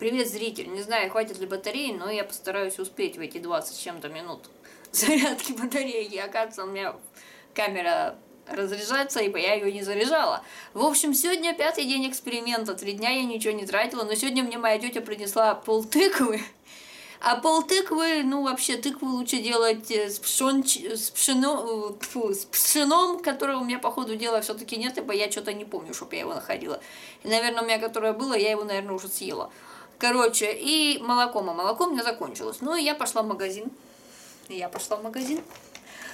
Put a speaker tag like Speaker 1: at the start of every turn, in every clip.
Speaker 1: Привет, зритель. Не знаю, хватит ли батареи, но я постараюсь успеть в эти 20 с чем-то минут зарядки батарейки. Оказывается, у меня камера разряжается, ибо я ее не заряжала. В общем, сегодня пятый день эксперимента. Три дня я ничего не тратила, но сегодня мне моя тетя принесла пол тыквы. А пол тыквы, ну вообще тыкву лучше делать э, с, пшен, с, пшено, фу, с пшеном, которое у меня по ходу дела все-таки нет, ибо я что-то не помню, чтобы я его находила. И, наверное, у меня которое было, я его, наверное, уже съела. Короче, и молоком. А молоко у меня закончилось. Ну и я пошла в магазин. Я пошла в магазин.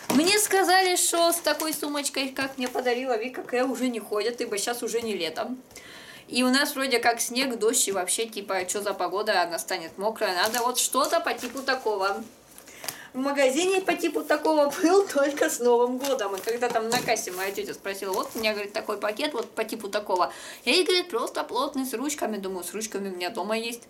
Speaker 1: Мне сказали, что с такой сумочкой, как мне подарила Вика, К, уже не ходят, ибо сейчас уже не летом. И у нас вроде как снег, дождь и вообще типа, что за погода, она станет мокрая. Надо вот что-то по типу такого. В магазине по типу такого был только с Новым годом. И когда там на кассе моя тетя спросила, вот у меня, говорит, такой пакет, вот по типу такого. Я ей, говорит, просто плотный, с ручками. Думаю, с ручками у меня дома есть.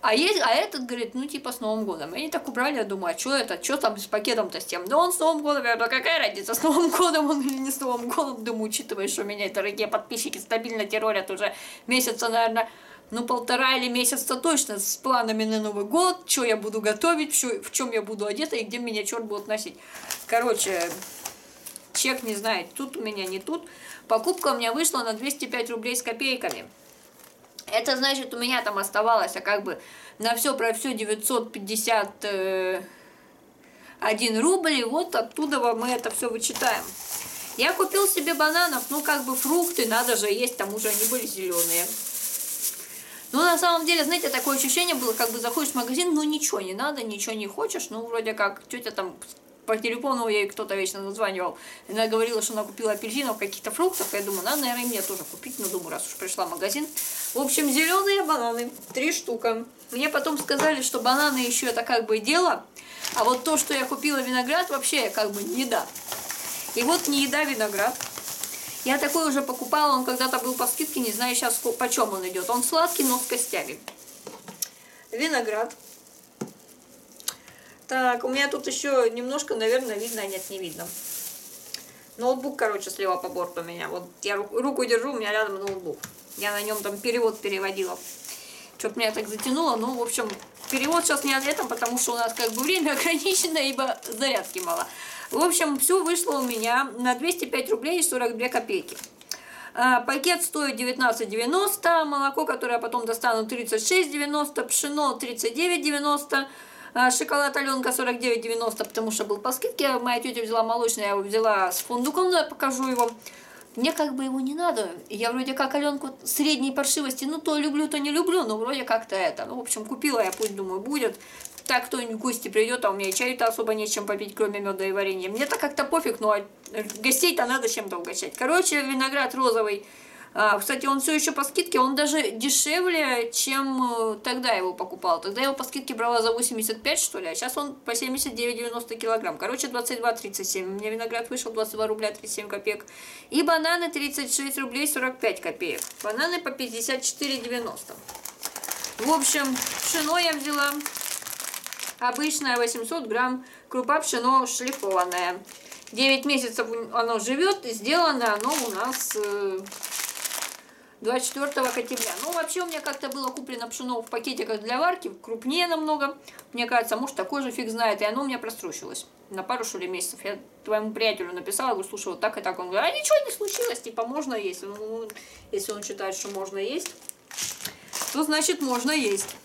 Speaker 1: А, есть, а этот говорит, ну типа с Новым годом. И они так убрали, я думаю, а что это, что там с пакетом-то с тем? Да он с Новым годом, я говорю, какая разница, с Новым годом он или не с Новым годом? Думаю, учитывая, что меня дорогие подписчики стабильно террорят уже месяца, наверное, ну полтора или месяца точно с планами на Новый год, что я буду готовить, в чем я буду одета и где меня черт будет носить. Короче, чек не знает, тут у меня, не тут. Покупка у меня вышла на 205 рублей с копейками. Это значит, у меня там оставалось, а как бы на все про все 951 э, рубль, и вот оттуда мы это все вычитаем. Я купил себе бананов, ну как бы фрукты, надо же есть, там уже они были зеленые. Ну, на самом деле, знаете, такое ощущение было, как бы заходишь в магазин, ну ничего не надо, ничего не хочешь, ну вроде как тетя там по телефону ей кто-то вечно названивал. Она говорила, что она купила апельсинов, каких-то фруктов. Я думаю, надо, наверное, мне тоже купить. Но думаю, раз уж пришла в магазин. В общем, зеленые бананы. Три штука. Мне потом сказали, что бананы еще это как бы дело. А вот то, что я купила виноград, вообще как бы не еда. И вот не еда виноград. Я такой уже покупала, он когда-то был по скидке, не знаю сейчас почем он идет. Он сладкий, но с костями. Виноград. Так, у меня тут еще немножко, наверное, видно, а нет, не видно. Ноутбук, короче, слева по борту у меня. Вот я руку держу, у меня рядом ноутбук. Я на нем там перевод переводила. Что-то меня так затянуло. Ну, в общем, перевод сейчас не от этом, потому что у нас как бы время ограничено, ибо зарядки мало. В общем, все вышло у меня на 205 рублей и 42 копейки. А, пакет стоит 19,90, молоко, которое я потом достану, 36,90, пшено 39,90, а, шоколад Аленка 49,90, потому что был по скидке. Моя тетя взяла молочный, я его взяла с фундуком, но я покажу его. Мне как бы его не надо. Я вроде как Аленку средней паршивости, ну то люблю, то не люблю, но вроде как-то это. Ну, в общем, купила я, пусть, думаю, будет. Так кто-нибудь в гости придет, а у меня и чаю-то особо нечем попить, кроме меда и варенья. Мне-то как-то пофиг, но гостей-то надо чем-то угощать. Короче, виноград розовый а, кстати, он все еще по скидке, он даже дешевле, чем э, тогда его покупал. Тогда его по скидке брала за 85, что ли, а сейчас он по 79,90 килограмм. Короче, 22,37. Мне виноград вышел 22 рубля 37 копеек. И бананы 36 рублей 45 копеек. Бананы по 54,90. В общем, пшено я взяла. Обычное 800 грамм. Крупа пшено шлифованная. 9 месяцев оно живет. Сделано оно у нас э, 24 октября. Ну, вообще у меня как-то было куплено пшено в пакетиках для варки, крупнее намного. Мне кажется, может, такой же фиг знает. И оно у меня прострущилось на пару, что ли, месяцев. Я твоему приятелю написала, говорю, слушай, вот так и так. Он говорит, а ничего не случилось, типа, можно есть. Ну, если он считает, что можно есть, то значит можно есть.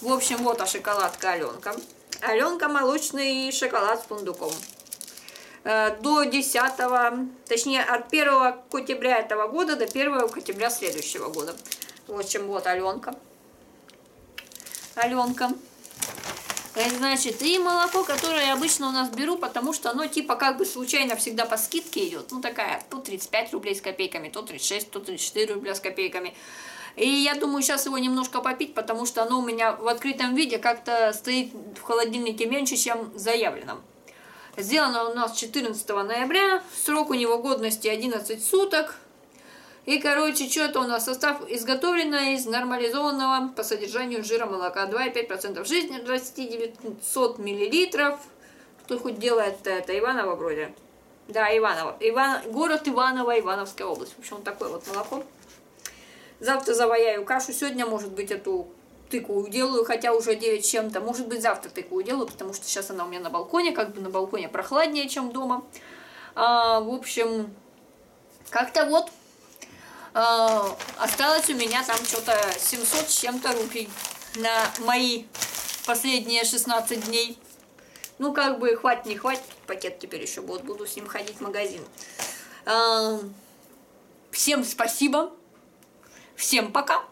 Speaker 1: В общем, вот а шоколадка Аленка. Аленка молочный шоколад с фундуком. Э, до 10, точнее от 1 октября этого года до 1 октября следующего года. В общем, вот Аленка. Аленка. Значит, и молоко, которое я обычно у нас беру, потому что оно типа как бы случайно всегда по скидке идет. Ну такая, то 35 рублей с копейками, то 36, то 34 рубля с копейками. И я думаю сейчас его немножко попить, потому что оно у меня в открытом виде как-то стоит в холодильнике меньше, чем заявленном. Сделано у нас 14 ноября, срок у него годности 11 суток. И, короче, что это у нас? Состав изготовлено из нормализованного по содержанию жира молока. 2,5% жидкости, 900 миллилитров. Кто хоть делает -то это? Иваново вроде. Да, Иваново. Иван... Город Иваново, Ивановская область. В общем, вот такое вот молоко. Завтра заваяю кашу. Сегодня, может быть, эту тыкву делаю, хотя уже 9 чем-то. Может быть, завтра тыкву делаю, потому что сейчас она у меня на балконе, как бы на балконе прохладнее, чем дома. А, в общем, как-то вот а, осталось у меня там что-то 700 с чем-то рупий на мои последние 16 дней. Ну, как бы, хватит, не хватит, пакет теперь еще будет, буду с ним ходить в магазин. А, всем спасибо, всем пока.